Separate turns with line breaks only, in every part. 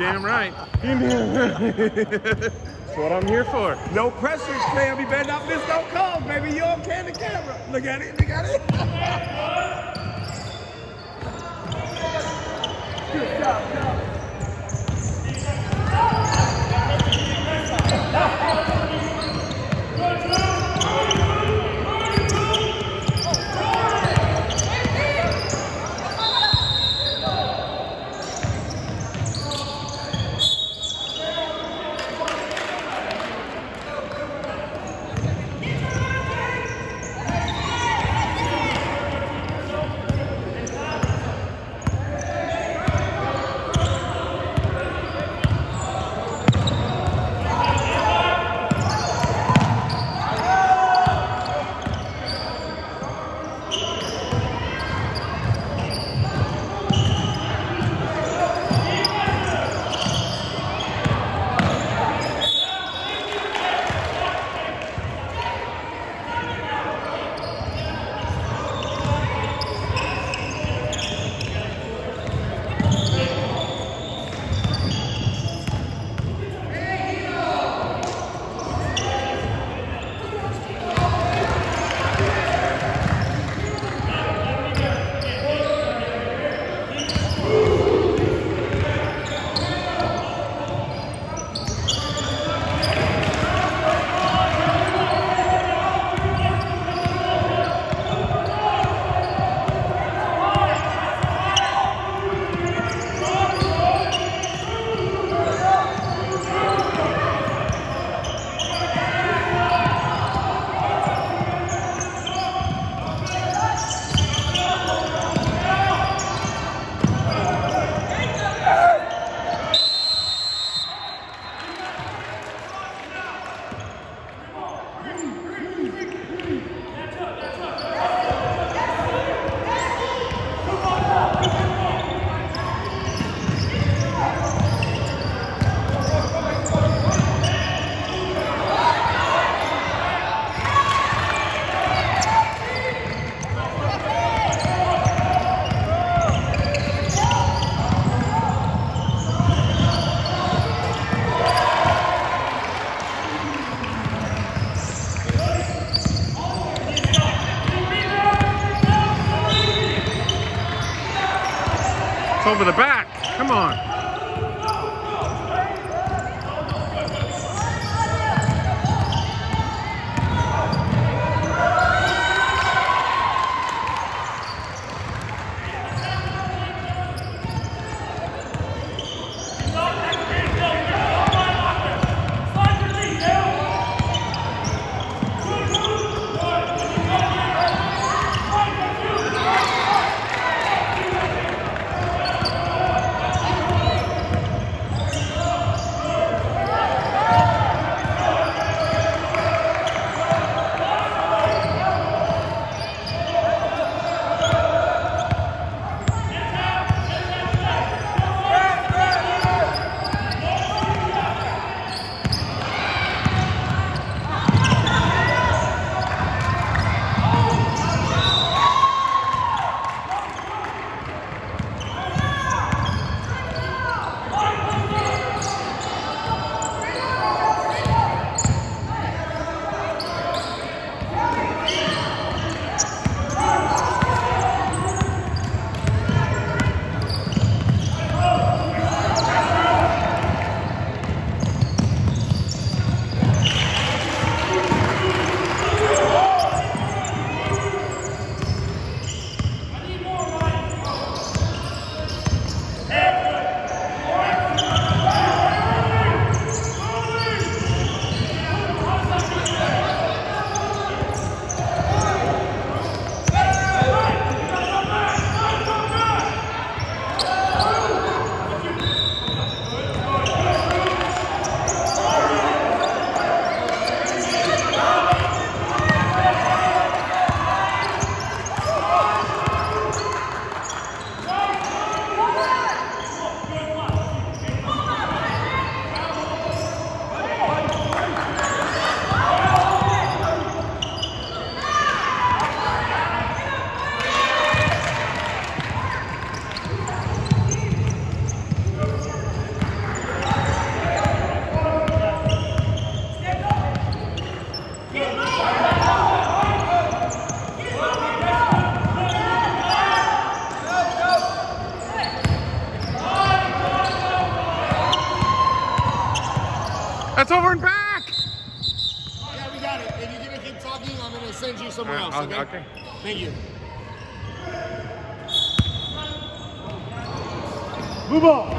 damn right. That's what I'm here for.
No pressure, fam. You better not miss no calls, baby. You on can the camera. Look at it. Look at it.
You somewhere else.
okay,
Okay.
okay.
Thank you.
Move on.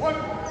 One.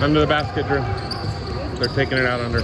Under the basket, Drew. They're taking it out under.